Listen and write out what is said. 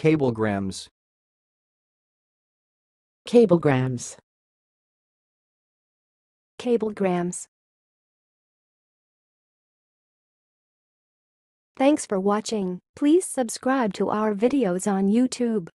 Cablegrams. cablegrams, Cablegrams. Thanks for watching. Please subscribe to our videos on YouTube.